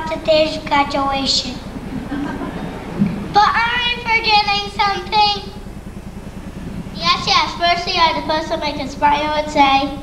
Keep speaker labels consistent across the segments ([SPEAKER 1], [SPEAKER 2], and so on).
[SPEAKER 1] Today's graduation. But are we forgetting something? Yes, yes. Firstly, I the person make a smile and say,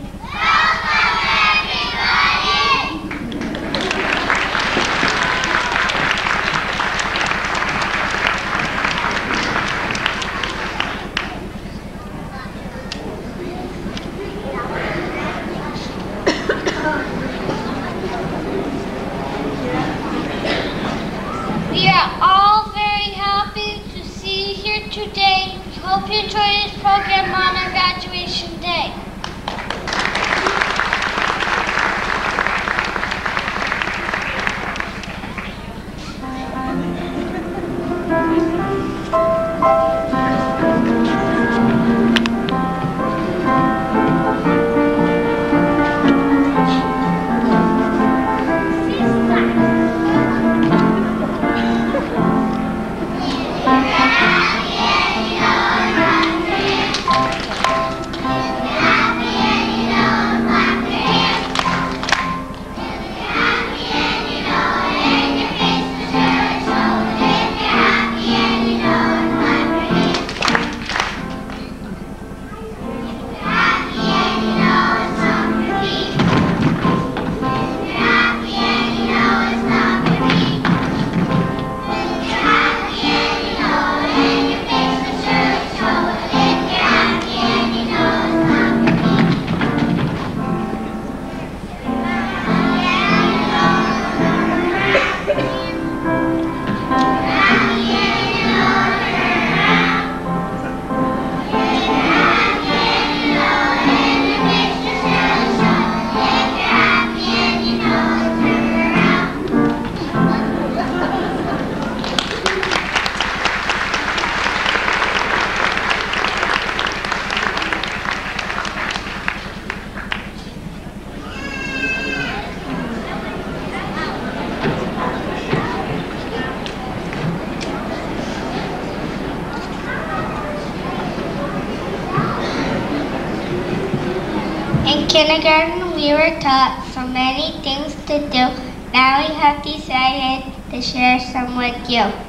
[SPEAKER 1] kindergarten, we were taught so many things to do. Now we have decided to share some with you.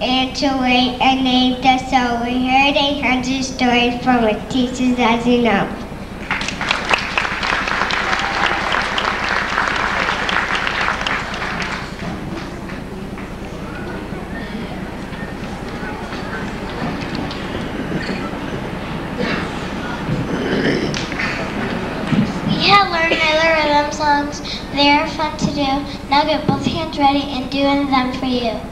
[SPEAKER 1] Answering a name
[SPEAKER 2] that's so we heard a hundred stories from a as you know
[SPEAKER 1] They are fun to do. Now get both hands ready and doing them for you.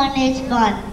[SPEAKER 2] one is
[SPEAKER 1] gone.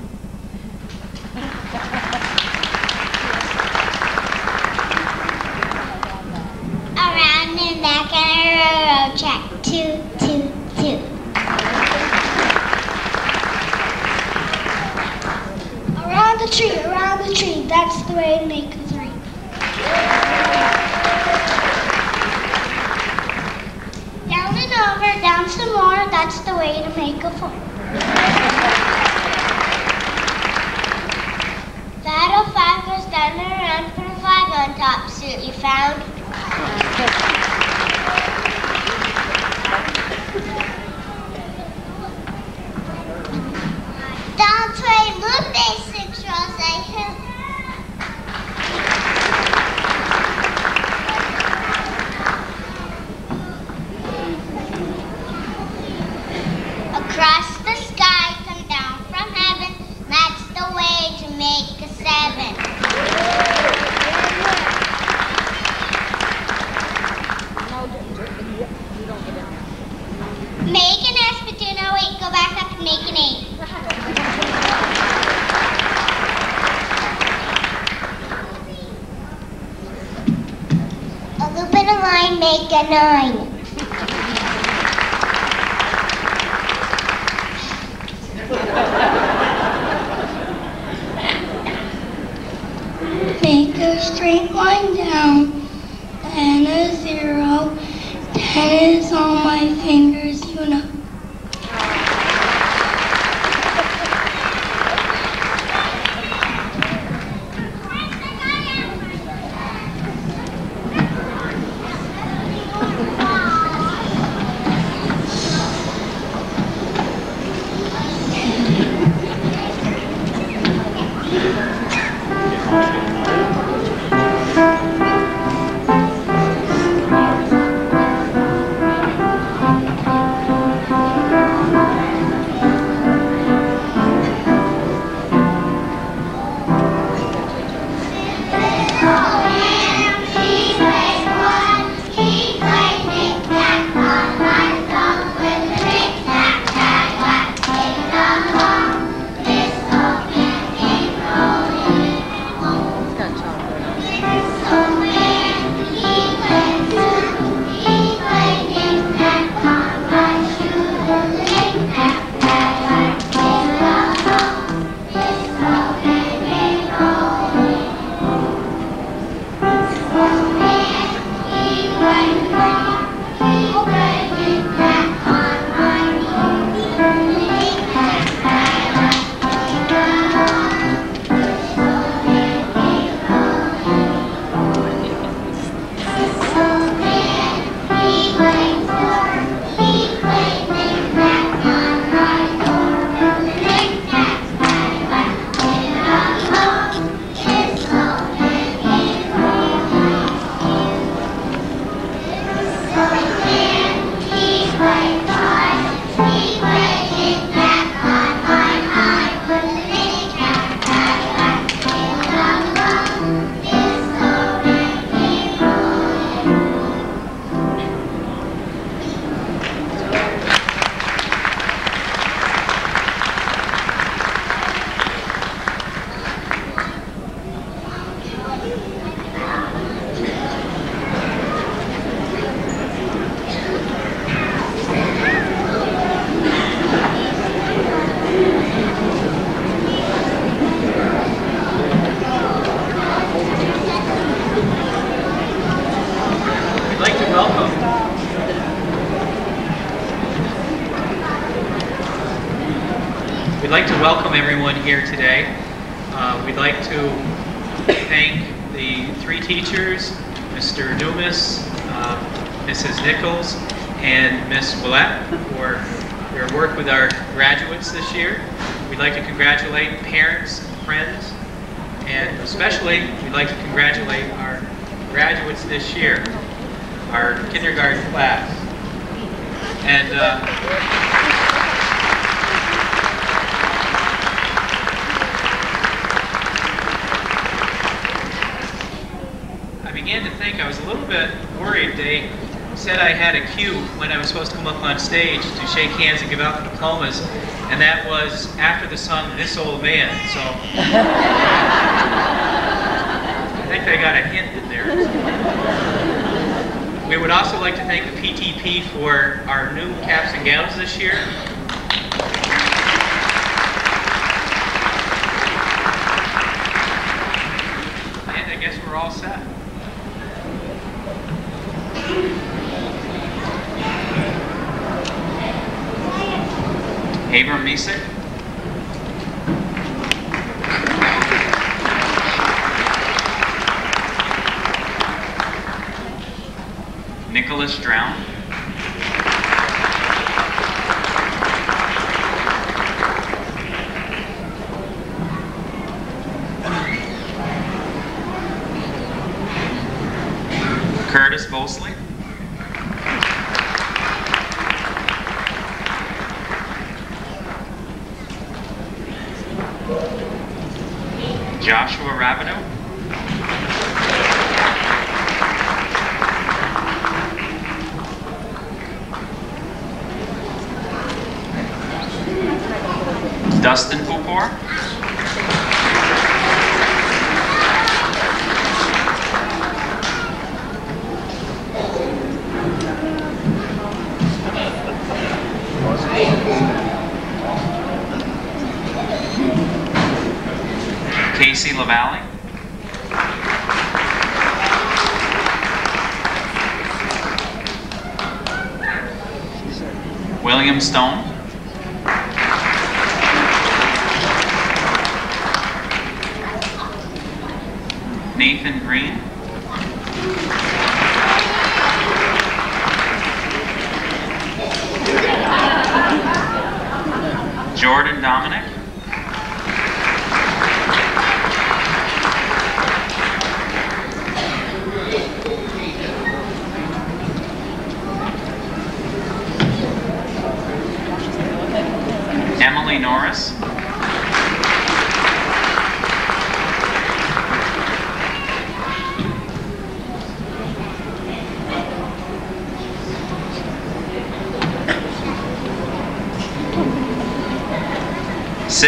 [SPEAKER 1] mujeres shake hands and give out the diplomas, and that was after the song This Old Man. So I think they got a hint in there. We would also like to thank the PTP for our new caps and gowns this year.
[SPEAKER 3] Nicholas Drown.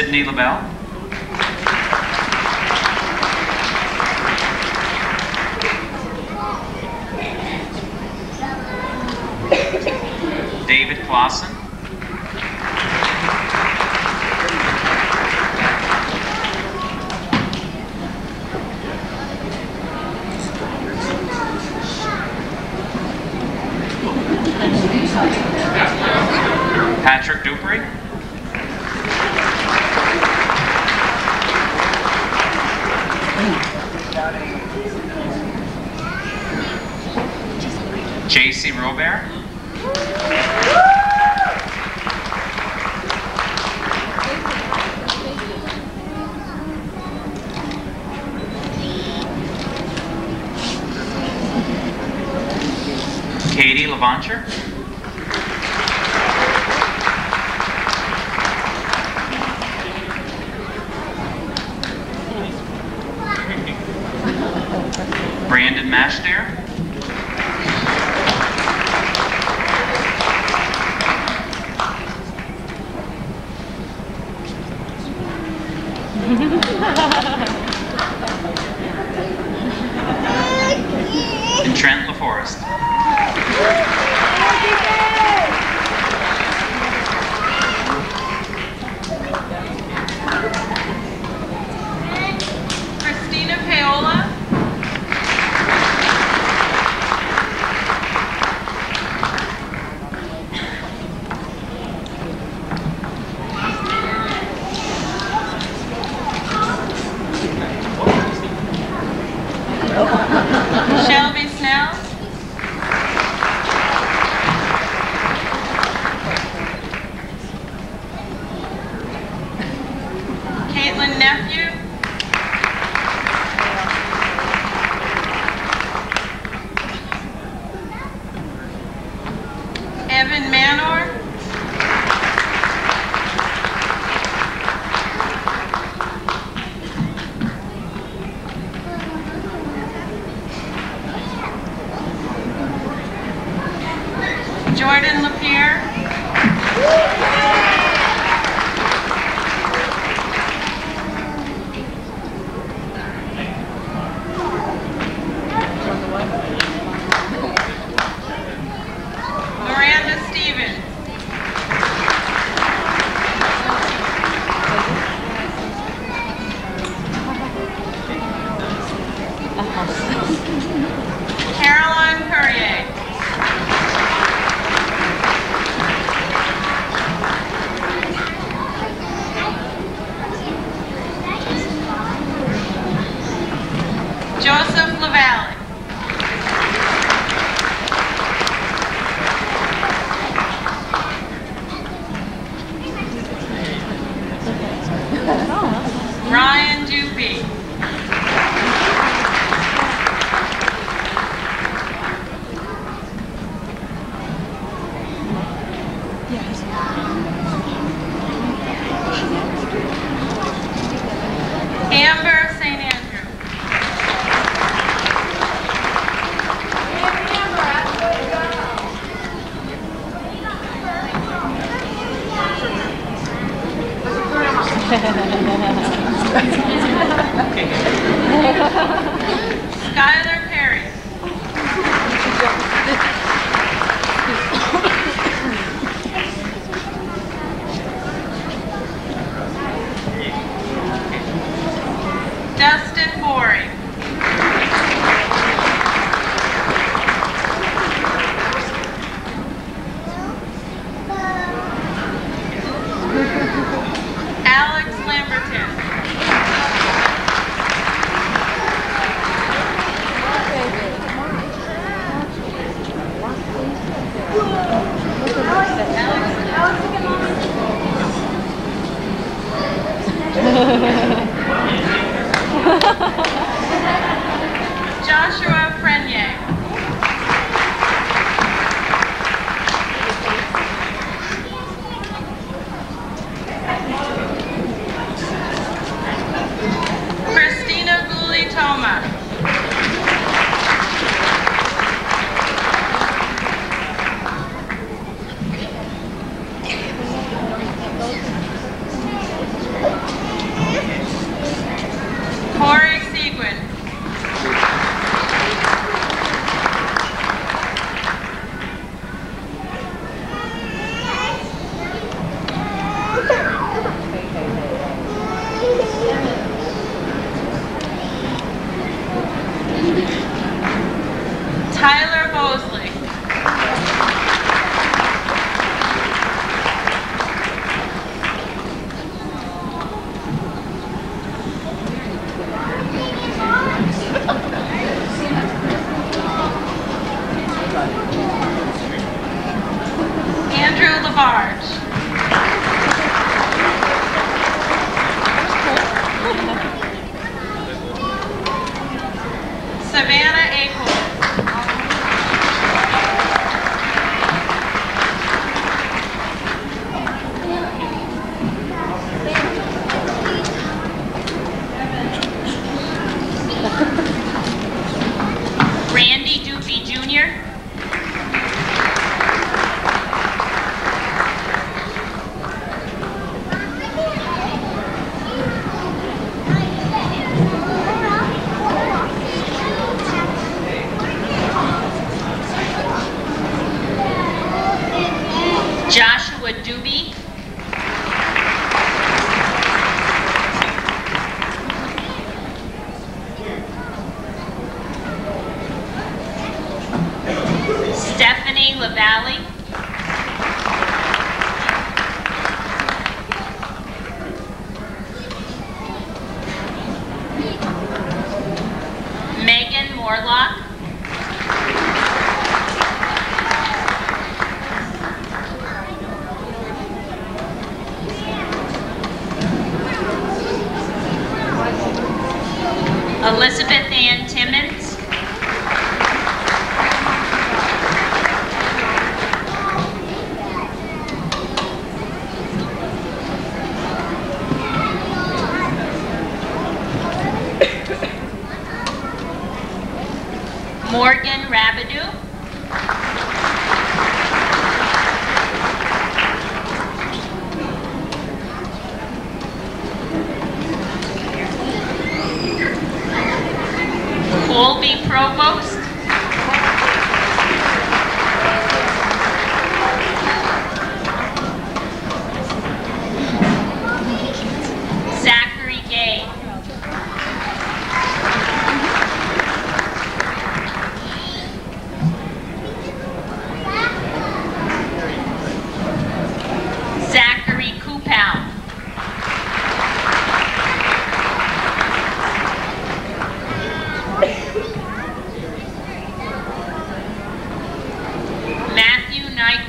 [SPEAKER 3] Sydney LaBelle.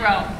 [SPEAKER 1] grow.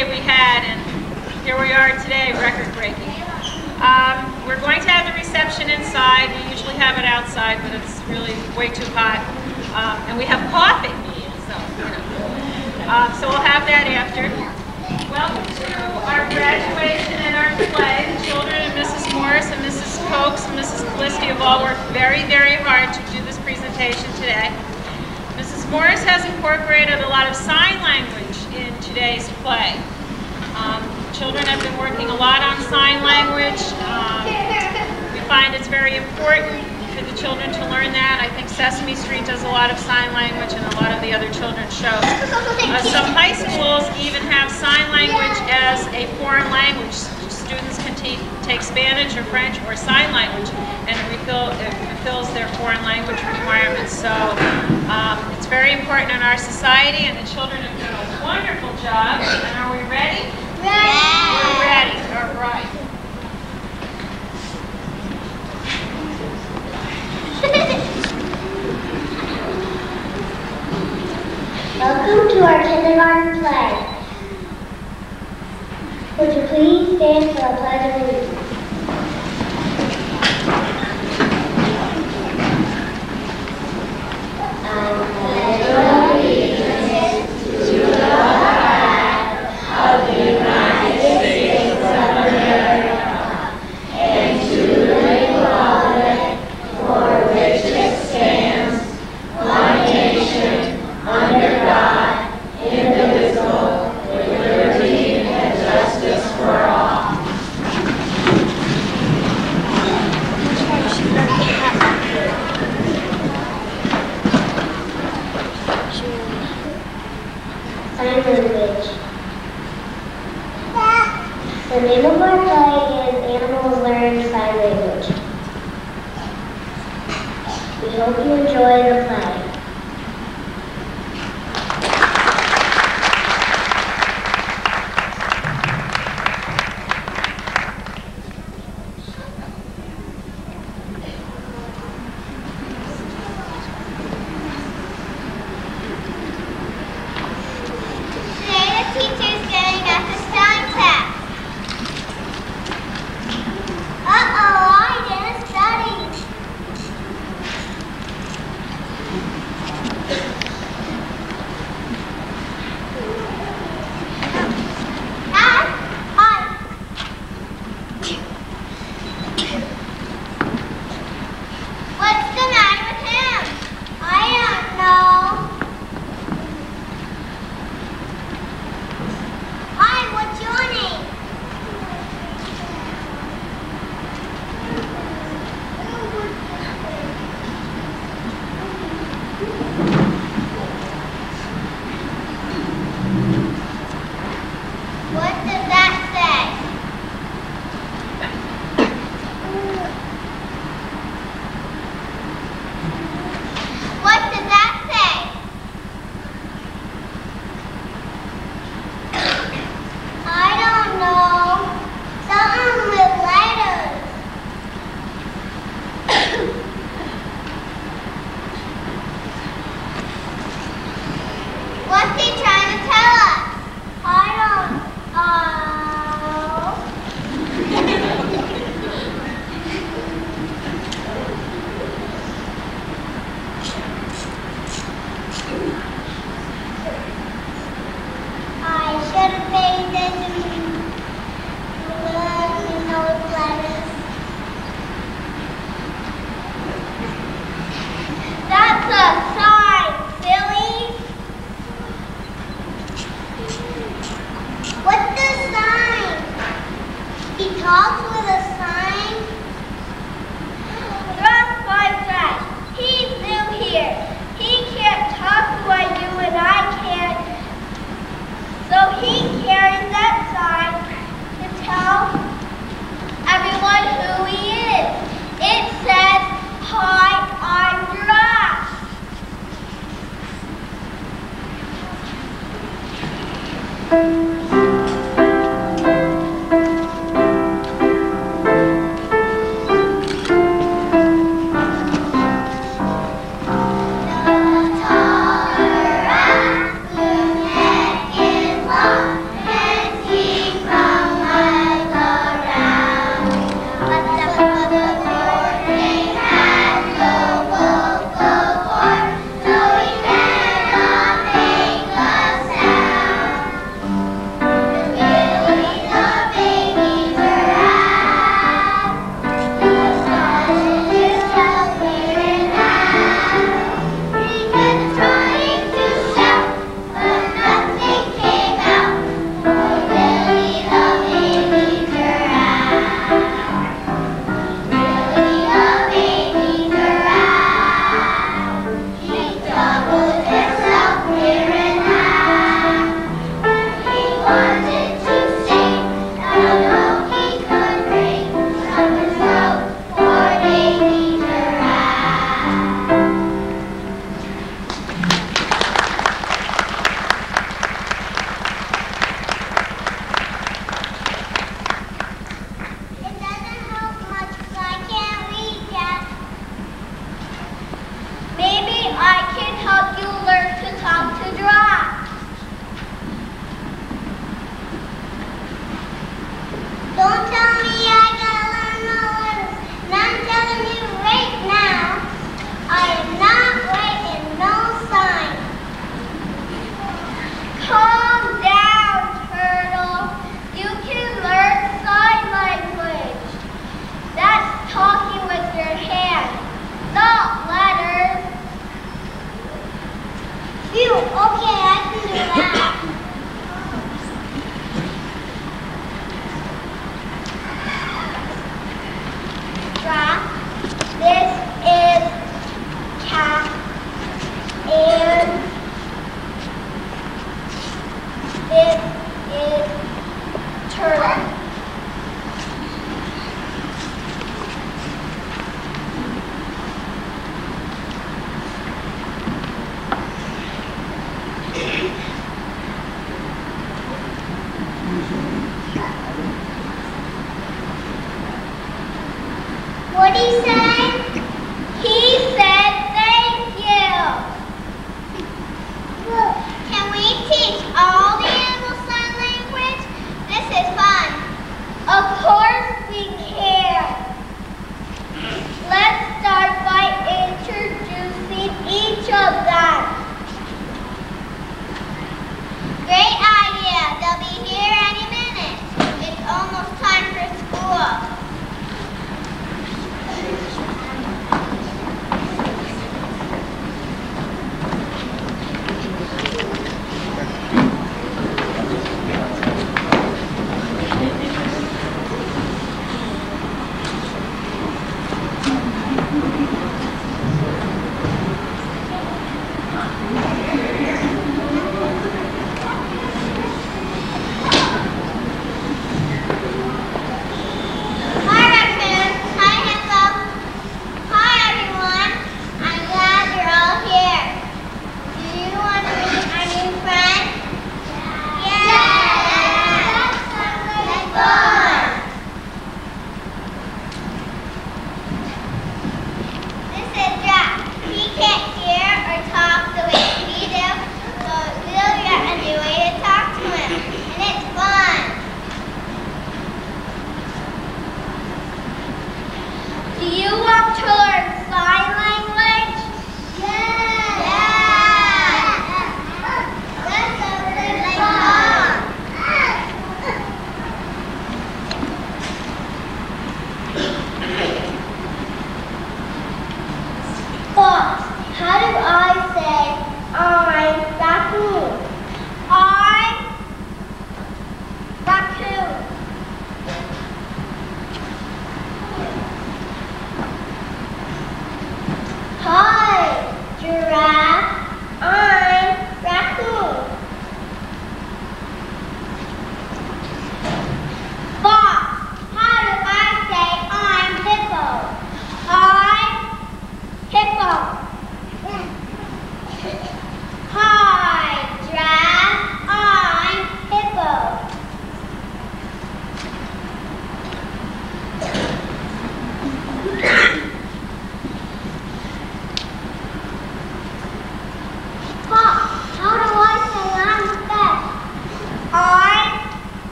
[SPEAKER 4] Day we had, and here we are today, record-breaking. Um, we're going to have the reception inside. We usually have it outside, but it's really way too hot. Um, and we have coffee, so, you know. Um, so we'll have that after. Welcome to our graduation and our play. The children and Mrs. Morris and Mrs. Cokes and Mrs. Calisti have all worked very, very hard to do this presentation today. Mrs. Morris has incorporated a lot of sign language in today's play. Children have been working a lot on sign language. Um, we find it's very important for the children to learn that. I think Sesame Street does a lot of sign language and a lot of the other children's shows. Uh, some high schools even have sign language as a foreign language. Students can take Spanish or French or sign language and it, refill, it fulfills their foreign language requirements. So um, it's very important in our society and the children have done a wonderful job. And are we ready?
[SPEAKER 1] Welcome to our kindergarten play. Would you please stand for a pledge of allegiance? I